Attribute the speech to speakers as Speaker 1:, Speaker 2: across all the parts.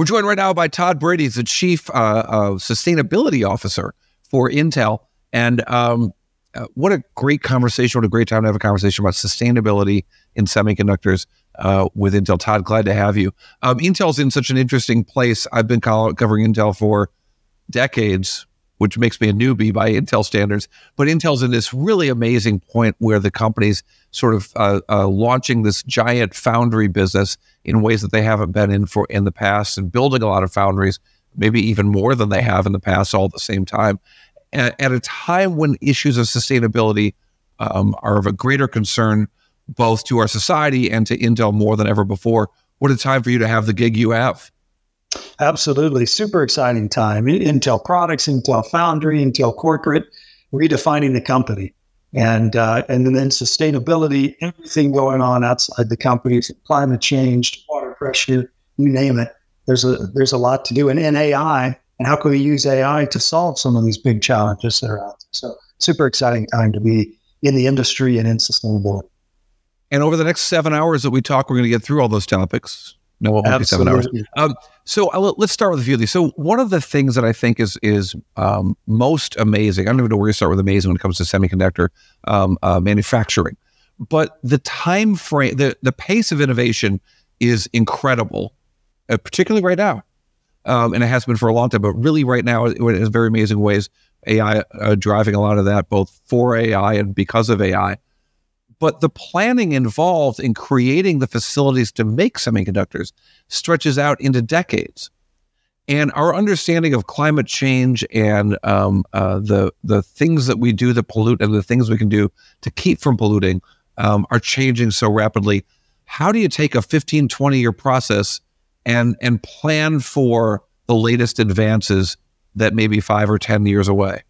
Speaker 1: We're joined right now by Todd Brady, the Chief uh, uh, Sustainability Officer for Intel. And um, uh, what a great conversation. What a great time to have a conversation about sustainability in semiconductors uh, with Intel. Todd, glad to have you. Um, Intel's in such an interesting place. I've been covering Intel for decades, which makes me a newbie by Intel standards. But Intel's in this really amazing point where the company's sort of uh, uh, launching this giant foundry business in ways that they haven't been in for in the past, and building a lot of foundries, maybe even more than they have in the past, all at the same time. At, at a time when issues of sustainability um, are of a greater concern both to our society and to Intel more than ever before. What a time for you to have the gig you have.
Speaker 2: Absolutely. Super exciting time. Intel products, Intel Foundry, Intel corporate, redefining the company. And uh, and then sustainability, everything going on outside the company, climate change, water pressure, you name it. There's a there's a lot to do. And, and AI, and how can we use AI to solve some of these big challenges that are out there? So super exciting time to be in the industry and in sustainability.
Speaker 1: And over the next seven hours that we talk, we're going to get through all those topics. No, it won't be seven hours. Um, so uh, let's start with a few of these. So one of the things that I think is is um, most amazing. I don't even know where to start with amazing when it comes to semiconductor um, uh, manufacturing, but the time frame, the the pace of innovation is incredible, uh, particularly right now, um, and it has been for a long time. But really, right now, in very amazing ways, AI uh, driving a lot of that, both for AI and because of AI but the planning involved in creating the facilities to make semiconductors stretches out into decades. And our understanding of climate change and um, uh, the the things that we do that pollute and the things we can do to keep from polluting um, are changing so rapidly. How do you take a 15, 20 year process and and plan for the latest advances that may be five or 10 years away?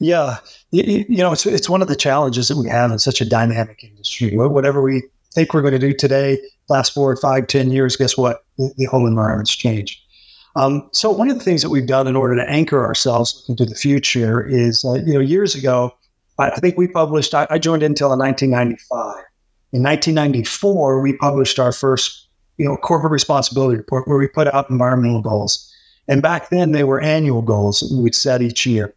Speaker 2: Yeah, you, you, know, it's, it's one of the challenges that we have in such a dynamic industry. Whatever we think we're going to do today, last forward five, ten years, guess what? The, whole environment's changed. Um, so one of the things that we've done in order to anchor ourselves into the future is, uh, you know, years ago, I, I think we published. I, I, joined Intel in 1995. In 1994, we published our first, you know, corporate responsibility report where we put out environmental goals. And back then, they were annual goals that we'd set each year.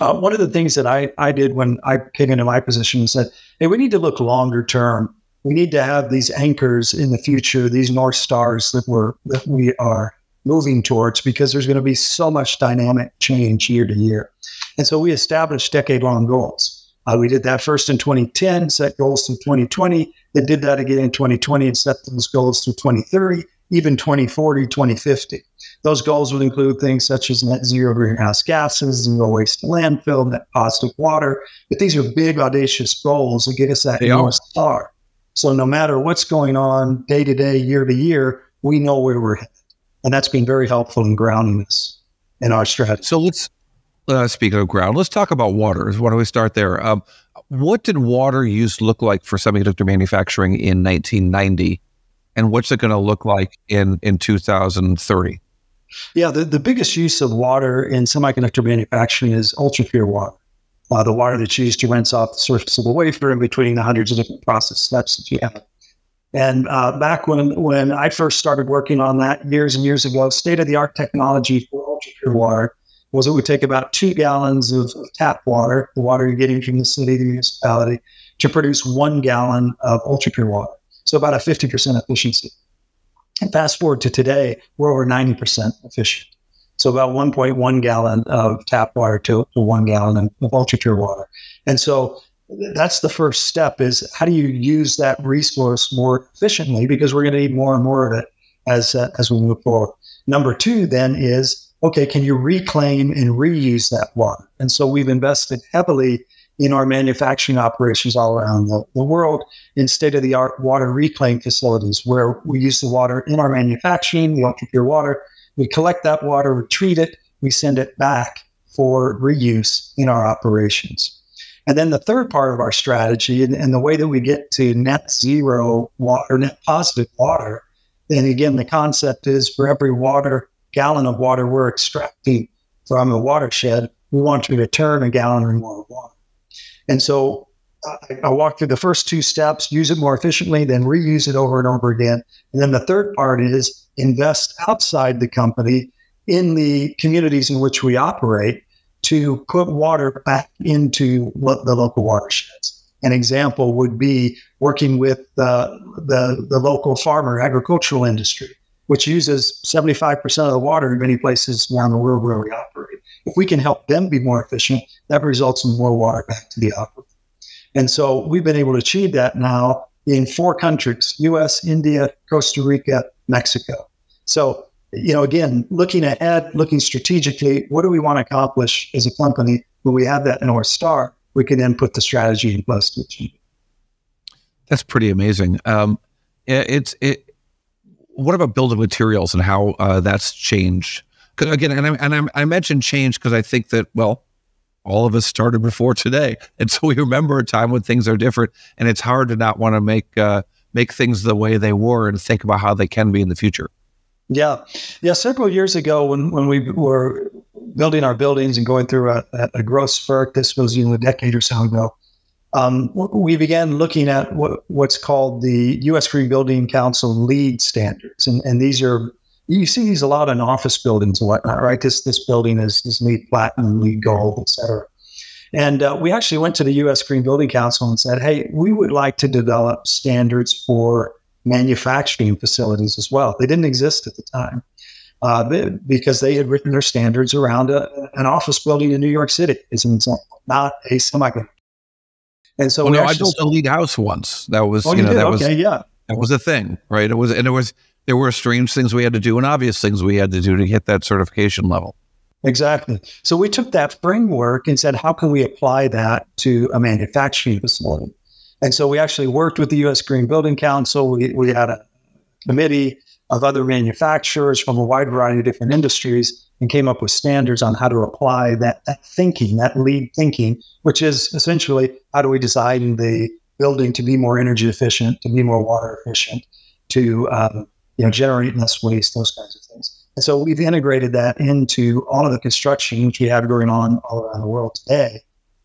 Speaker 2: Uh, one of the things that I, I did when I came into my position said, hey, we need to look longer term. We need to have these anchors in the future, these north stars that we're that we are moving towards, because there's going to be so much dynamic change year to year. And so we established decade long goals. Uh, we did that first in 2010, set goals through 2020, then did that again in 2020 and set those goals through 2030, even 2040, 2050. Those goals would include things such as net zero greenhouse gases, zero waste to landfill, net positive water. But these are big, audacious goals that get us that North Star. So no matter what's going on day to day, year to year, we know where we're headed. And that's been very helpful in grounding us in our strategy.
Speaker 1: So let's, uh, speak of ground, let's talk about water. Why don't we start there? Um, what did water use look like for semiconductor manufacturing in 1990? And what's it going to look like in, in 2030?
Speaker 2: Yeah, the, the biggest use of water in semiconductor manufacturing is ultra pure water. Uh, the water that's used to rinse off the surface of the wafer in between the hundreds of different process steps that you have. And uh, back when, when I first started working on that years and years ago, state of the art technology for ultra pure water was it would take about two gallons of, of tap water, the water you're getting from the city, the municipality, to produce one gallon of ultra pure water. So about a 50% efficiency. And fast forward to today, we're over 90% efficient. So about 1.1 gallon of tap water to, one gallon of ultra pure water. And so that's the first step is how do you use that resource more efficiently because we're going to need more and more of it as, uh, as we move forward. Number two then is, okay, can you reclaim and reuse that water? And so we've invested heavily in our manufacturing operations all around the, the world in state of the art water reclaim facilities where we use the water in our manufacturing, the ultra pure water. We collect that water, we treat it, we send it back for reuse in our operations. And then the third part of our strategy and, and the way that we get to net zero water, net positive water, then again, the concept is for every water gallon of water we're extracting from a watershed, we want to return a gallon or more of water. And so uh, I, I walk through the first two steps, use it more efficiently, then reuse it over and over again. And then the third part is invest outside the company in the communities in which we operate to put water back into lo- the local watersheds. An example would be working with the, the, the local farmer agricultural industry, which uses 75% of the water in many places around the world where we operate. If we can help them be more efficient, that results in more water back to the aquifer. And so we've been able to achieve that now in four countries US, India, Costa Rica, Mexico. So, you know, again, looking ahead, looking strategically, what do we want to accomplish as a company? When we have that North Star, we can then put the strategy in place to achieve it.
Speaker 1: That's pretty amazing. Um, it's it. What about building materials and how uh, that's changed? Again, and I, and I, I mentioned change because I think that well, all of us started before today, and so we remember a time when things are different, and it's hard to not want to make uh, make things the way they were and think about how they can be in the future.
Speaker 2: Yeah, yeah. Several years ago, when when we were building our buildings and going through a, a growth spurt, this was you know a decade or so ago. Um, we began looking at what, what's called the U.S. Green Building Council LEED standards, and, and these are you see these a lot in office buildings and whatnot, right? This this building is, is LEED Platinum, LEED Gold, et cetera. And uh, we actually went to the U.S. Green Building Council and said, "Hey, we would like to develop standards for manufacturing facilities as well. They didn't exist at the time uh, because they had written their standards around a, an office building in New York City, as an example, not a semiconductor.
Speaker 1: And so, well, no, I built a LEED house once. That was, oh, you, you know, that okay, was, yeah, that was a thing, right? It was, and it was, there were strange things we had to do and obvious things we had to do to hit that certification level.
Speaker 2: Exactly. So we took that framework and said, how can we apply that to a manufacturing facility? And so we actually worked with the U.S. Green Building Council. We, we had a committee of other manufacturers from a wide variety of different industries and came up with standards on how to apply that, that thinking, that LEED thinking, which is essentially how do we design the building to be more energy efficient, to be more water efficient, to um, you know generate less waste, those kinds of things. And so we've integrated that into all of the construction which we have going on all around the world today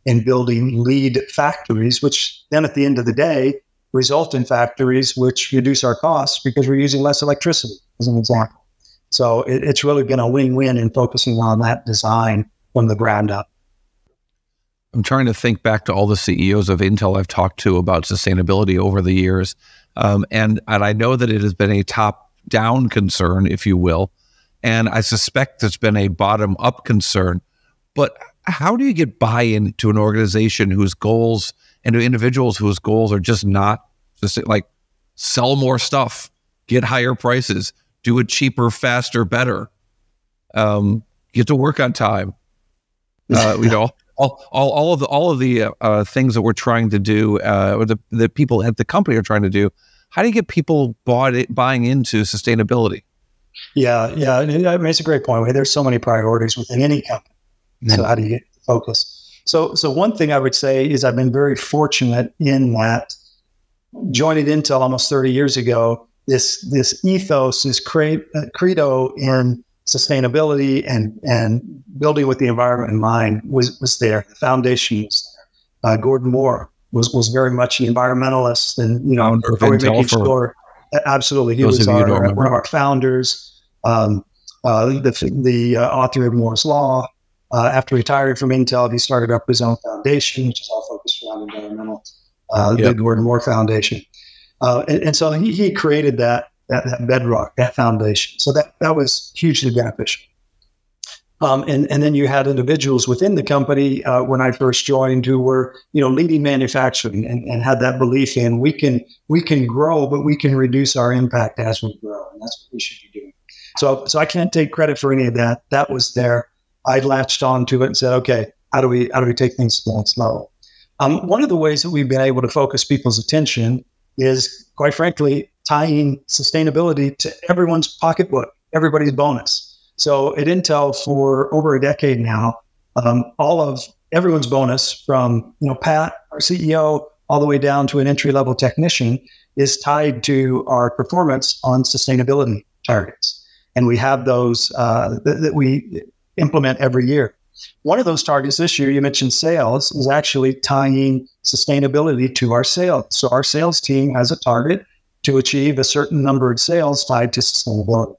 Speaker 2: in building LEED factories, which then at the end of the day result in factories which reduce our costs because we're using less electricity, as an example. So it, it's really been a win-win in focusing on that design from the ground up.
Speaker 1: I'm trying to think back to all the CEOs of Intel I've talked to about sustainability over the years, um, and and I know that it has been a top-down concern, if you will, and I suspect it's been a bottom-up concern. But how do you get buy-in to an organization whose goals and to individuals whose goals are just not just like sell more stuff, get higher prices, do it cheaper, faster, better, um, get to work on time. Uh, you know, all, all, all of the all of the uh, things that we're trying to do, uh, or the the people at the company are trying to do. How do you get people bought it, buying into sustainability?
Speaker 2: Yeah, yeah, I mean, it's a great point. There's so many priorities within any company. So how do you get focus? So, so one thing I would say is I've been very fortunate in that joining Intel almost 30 years ago. This this ethos, this cre- uh, credo in sustainability and and building with the environment in mind was was there. The foundation was there. Uh, Gordon Moore was was very much an environmentalist, and you know, making sure absolutely he was our, one of our founders. Um, uh, the the uh, author of Moore's Law, uh, after retiring from Intel, he started up his own foundation, which is all focused around environmental, uh, yep. the Gordon Moore Foundation. Uh, and, and, so he, he created that, that, that bedrock, that foundation. So that that was hugely beneficial. Um, and and then you had individuals within the company uh, when I first joined who were you know leading manufacturing and, and had that belief in we can we can grow but we can reduce our impact as we grow and that's what we should be doing. So so I can't take credit for any of that. That was there. I latched on to it and said, okay, how do we how do we take things slow and slow? Um, one of the ways that we've been able to focus people's attention is, quite frankly, tying sustainability to everyone's pocketbook, everybody's bonus. So at Intel, for over a decade now, um, all of everyone's bonus, from you know Pat, our CEO, all the way down to an entry level technician, is tied to our performance on sustainability targets. And we have those uh, that, that we implement every year. One of those targets this year, you mentioned sales, is actually tying sustainability to our sales. So our sales team has a target to achieve a certain number of sales tied to sustainability.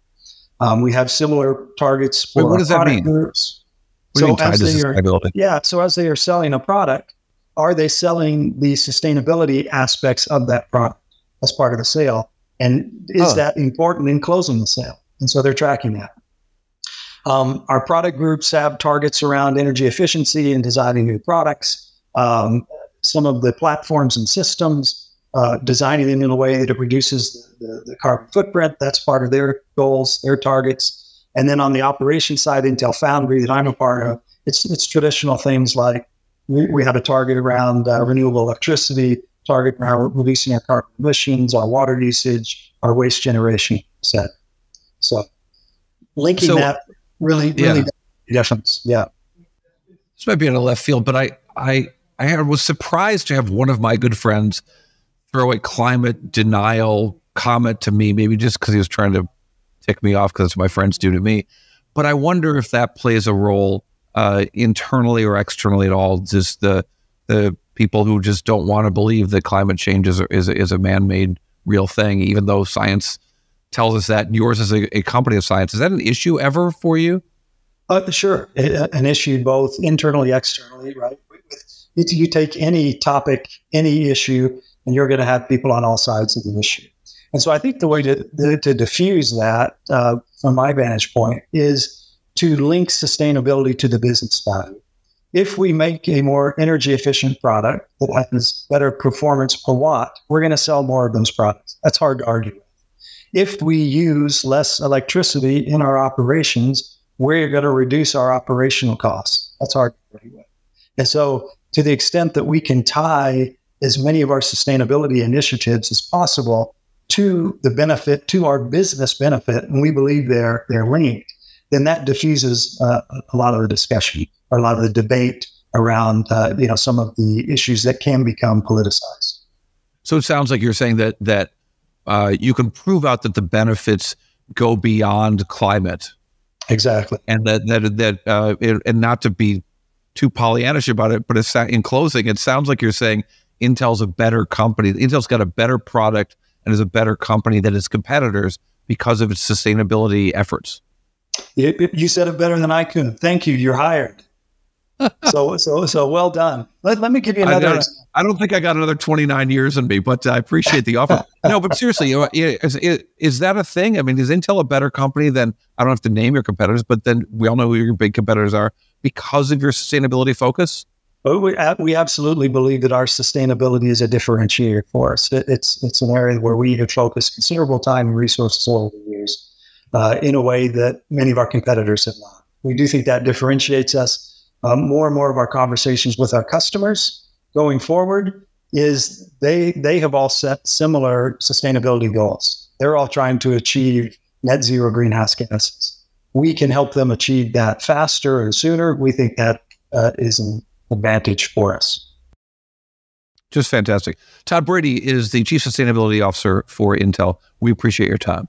Speaker 2: Um, we have similar targets for
Speaker 1: Wait, what does that mean?
Speaker 2: groups.
Speaker 1: What so as they are,
Speaker 2: yeah, so as they are selling a product, are they selling the sustainability aspects of that product as part of the sale? And is that important in closing the sale? And so they're tracking that. Um, our product groups have targets around energy efficiency and designing new products. Um, some of the platforms and systems, uh, designing them in a way that it reduces the, the, carbon footprint. That's part of their goals, their targets. And then on the operation side, Intel Foundry that I'm a part of, it's, it's traditional things like we, we have a target around uh, renewable electricity, target around reducing our carbon emissions, our water usage, our waste generation set. So linking so, that really, really yeah. difference. Yeah.
Speaker 1: This might be in a left field, but I, I, I was surprised to have one of my good friends throw a climate denial comment to me, maybe just because he was trying to tick me off because my friends do to me. But I wonder if that plays a role uh, internally or externally at all. Just the the people who just don't want to believe that climate change is a, is a, is a man made real thing, even though science tells us that. Yours is a, a company of science. Is that an issue ever for you?
Speaker 2: Uh, sure, an issue both internally, externally, right? You take any topic, any issue, and you're going to have people on all sides of the issue. And so I think the way to, to diffuse that, uh, from my vantage point, is to link sustainability to the business value. If we make a more energy efficient product that has better performance per watt, we're going to sell more of those products. That's hard to argue If we use less electricity in our operations, we're going to reduce our operational costs. That's hard to argue with. And so, to the extent that we can tie as many of our sustainability initiatives as possible to the benefit, to our business benefit, and we believe they're they're linked, then that diffuses uh, a lot of the discussion or a lot of the debate around uh, you know some of the issues that can become politicized.
Speaker 1: So it sounds like you're saying that that uh, you can prove out that the benefits go beyond climate.
Speaker 2: Exactly,
Speaker 1: and that that that uh, it, and not to be too Pollyannish about it, but it's in closing, it sounds like you're saying Intel's a better company. Intel's got a better product and is a better company than its competitors because of its sustainability efforts.
Speaker 2: You said it better than I could. Thank you. You're hired. so so so well done. Let, let me give you another.
Speaker 1: I don't, I don't, think I got another 29 years in me, but I appreciate the offer. no, but seriously, is, is, that a thing? I mean, is Intel a better company than I don't have to name your competitors, but then we all know who your big competitors are because of your sustainability focus?
Speaker 2: But we, we absolutely believe that our sustainability is a differentiator for us. It, it's it's an area where we have focused considerable time and resources over the years uh, in a way that many of our competitors have not. We do think that differentiates us. Um, more and more of our conversations with our customers going forward is they they have all set similar sustainability goals. They're all trying to achieve net zero greenhouse gases. We can help them achieve that faster and sooner. We think that uh, is an advantage for us.
Speaker 1: Just fantastic. Todd Brady is the Chief Sustainability Officer for Intel. We appreciate your time.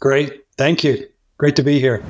Speaker 2: Great. Thank you. Great to be here.